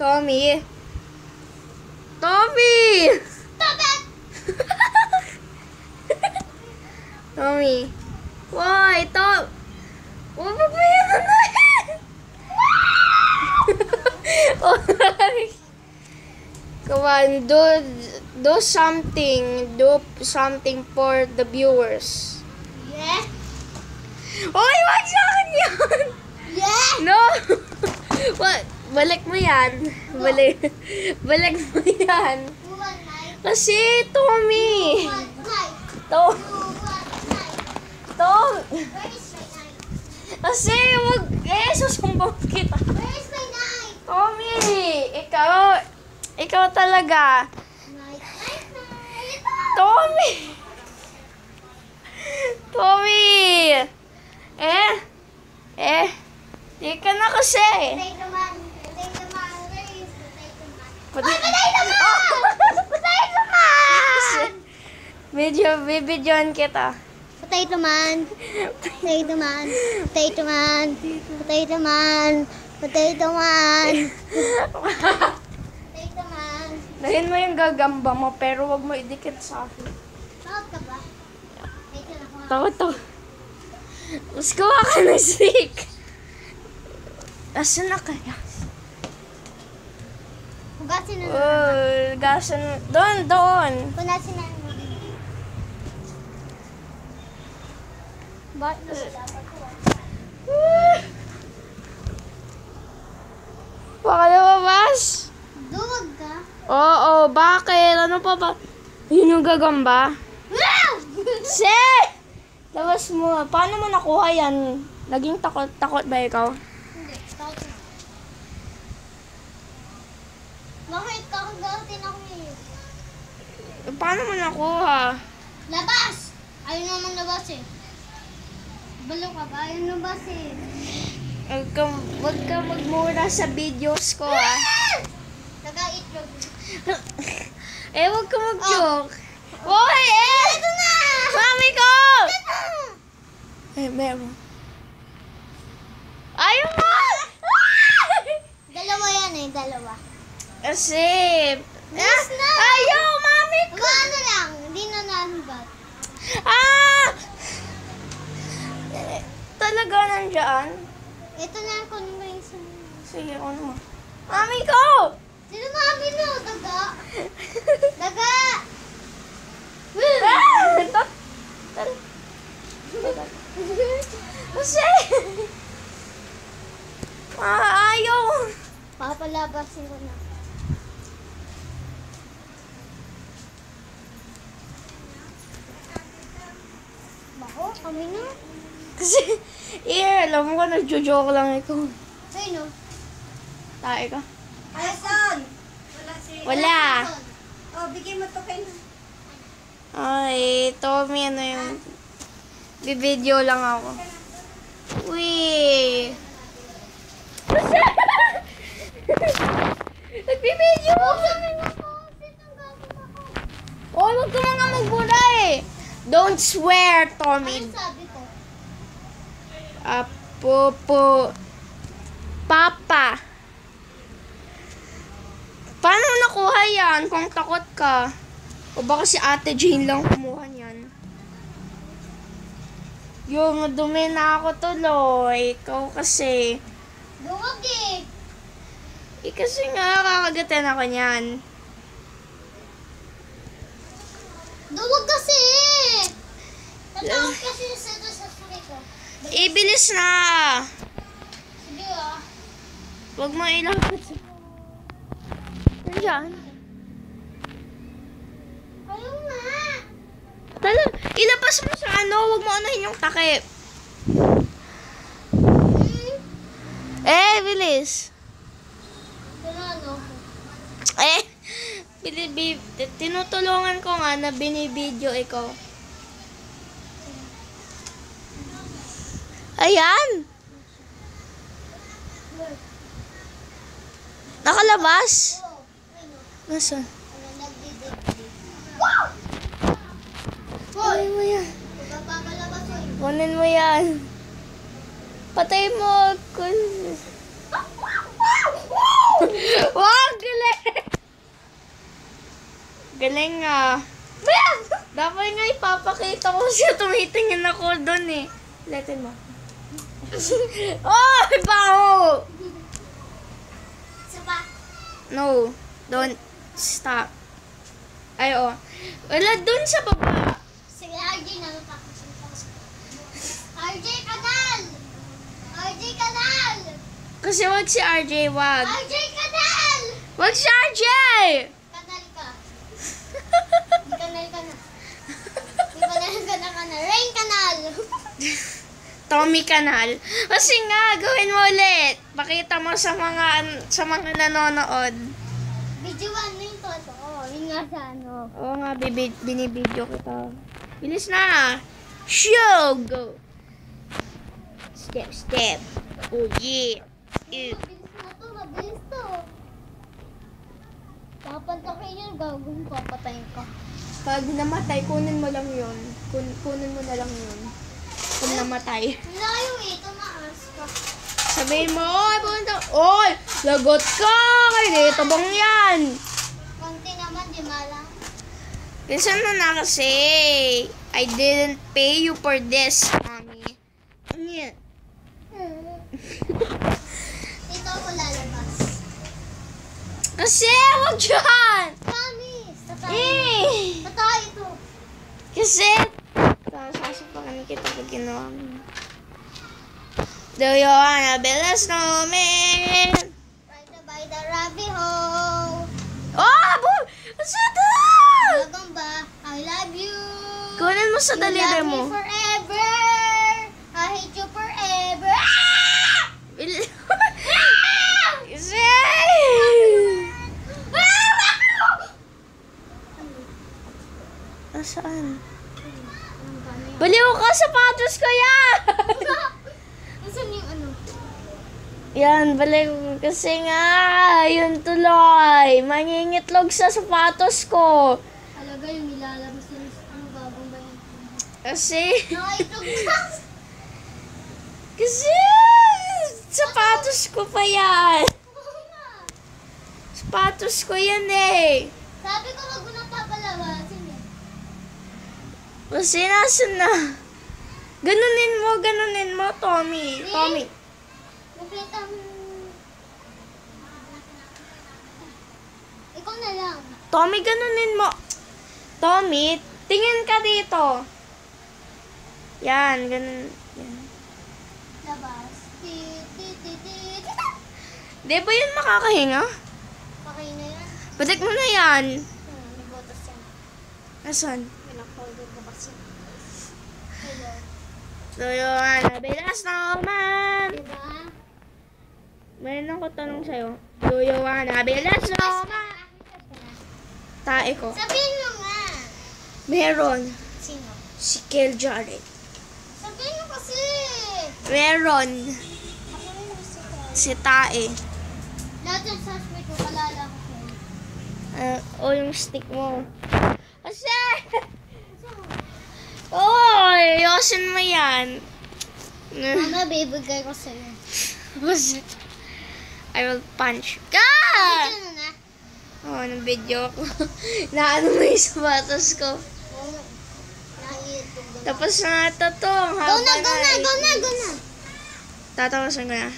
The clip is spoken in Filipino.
Tommy. Tommy! Stop it! Tommy. Why? Tom... Huwag mo ba yan Alright. Come on, do, do something. Do something for the viewers. Yeah? Oh, Oy, wag sa akin yun! Yeah! No! What? Balik mo yan. Balik. Balik mo yan. Kasi, Tommy. Tom. Tom. Kasi, wag. Eh, susumbong kita. Tommy, ikaw. Ikaw talaga. Night. Night, night. Tommy. Tommy. Eh. Eh. Di ka na kasi. Potato man. Potato man. Where is potato man? Pati- Ay, potato man! Potato man! Video, bibidyoan kita. Potato man. Potato man. Potato man. Potato man. Potato man. Potato man. Dahin mo yung gagamba mo, pero wag mo idikit sa akin. Bakit ka ba? Na. Takot to. Mas kuha ka ng stick. Asan na kaya? Hugasin na. Oh, gasan. Doon, doon. Punasin na. Bakit? Baka lumabas. Duwag ka. Oo, bakit? Ano pa ba? Yun yung gagamba. Se! Labas mo. Paano mo nakuha yan? Naging takot, takot ba ikaw? Hindi, stop na. Bakit kakagatin ako ngayon? Paano mo nakuha? Labas! Ayaw naman labas eh. Balo ka ba? Ayaw labas eh. Huwag ka, huwag ka magmura sa videos ko, ah. Taga-itlog. eh, huwag ka mag-joke. Hoy, eh! Ito na! Mami ko! Ito! Eh, meron. Ayaw mo! Dalawa yan eh, dalawa. Kasi... Yes Ah, na! Ayaw, mami ko! Ano lang, hindi na nahibat. Ah! Talaga nandiyan? Ito na ang conversation. Sige, ano mo? Mami ko! Sino mami mo? Daga? Daga! Kasi... Ah, ayaw. Papalabasin ko na. Bako, kami na. Kasi, eh, alam mo ko, nagjo-joke lang ikaw. Ay no. Tae ka. Alison! Wala si... Wala. Oh, bigyan mo to kay... Ay, Tommy, ano yung... Bibideo lang ako. Uy! Nagbibideo! Oh, huwag ka mga magbura eh! Don't swear, Tommy. Ano sabi ko? Apo po. Papa. Paano nakuha yan kung takot ka? O baka si Ate Jane lang kumuha niyan? Yung madumi na ako tuloy. Ikaw kasi. Duwag eh. Eh kasi nga kakagatin ako niyan. Duwag kasi Tatawag kasi sa ito sa suri ko. Ibilis na! Sige ah. Huwag mo ilapit. Nandiyan. Ayaw nga. Tala, ilabas mo sa ano, huwag mo anahin yung takip. Hmm? Eh, bilis. Na ano. Eh, bili, bi, t- tinutulungan ko nga na binibideo ikaw. Ayan. Nakalabas? Nasaan? Kunin mo yan. Kunin mo yan. Patay mo. Kunin. wow, galing! Galing ah. Dapat nga ipapakita ko siya. Tumitingin ako doon eh. Letin mo. oh! Baho! Isa pa. No. Don't stop. Ay, oh. Wala doon sa baba. Sige, RJ na RJ Kanal! RJ Kanal! Kasi wag si RJ, wag. RJ Kanal! Wag si RJ! Kanal ka. Kanal ka na. Kanal ka na kanal. Rain Kanal! Tommy Canal. Kasi nga, gawin mo ulit. Pakita mo sa mga sa mga nanonood. Video ano yung toto? Oh, yun nga sa ano. Oo nga, binibidyo kita. Bilis na. Show! Go! Step, step. Oh, yeah. Mabilis na to, mabilis to. Papantakin yun, gagawin papatayin ka. Pag namatay, kunin mo lang yun. Kun, kunin mo na lang yun. Kung namatay. Layo eh, tumaas ka. Sabihin mo, oy, punta. Oy, lagot ka! Kay dito bang yan? Konti naman, di malang. Minsan na na kasi. I didn't pay you for this, mommy. Ano yan? Dito ako lalabas. Kasi, wag dyan! Promise! Tatay. Eh! Tatay ito. Kasi, sasapakan kita pag ginawa mo. Do you wanna build a snowman? The, by the rabbit hole. Oh, boy! Asada! Gagamba, I love you. Kunin mo sa You daliri love mo. me forever. I hate you forever. Ah! Ah! Nasaan? Baliw ka, sapatos ko yan! Nasaan yung ano? yan, baliw. Kasi nga, yun tuloy. Mangingitlog sa sapatos ko. Talaga yung nilalabas yung ano gagamba yun. Kasi, Nakaitlog na. kasi, sapatos ko pa yan. Sapatos ko yan eh. Sabi ko wag mo nang papalabasin eh. Kasi nasan na? Ganunin mo, ganunin mo, Tommy. Tommy. Ikaw na lang. Tommy, ganunin mo. Tommy, tingin ka dito. Yan, ganun. Yan. Labas. Di ba yun makakahinga? Na yan. Balik mo na yan. Hmm, nabotas yan. Nasaan? Pinafolder ko kasi. Hello. So yun, bilas na man. Diba? Meron ako tanong sa'yo. Do you wanna bilas na man? Tae ko. Sabihin mo nga. Meron. Sino? Si Kel Jarrett. Sabihin mo kasi. Meron. Si Tae. Lahat yung suspect ko, kalala ko. Uh, o yung stick mo. Kasi! Oh, yosin mo yan. Mama, bibigay ko sa'yo. I will punch you. Ka! Ano na? Oh, ng video ko. Naano mo yung sapatos ko. Oo. Tapos na ito to. Go na, go na, go na, eh. go na. Tatawasan ko na.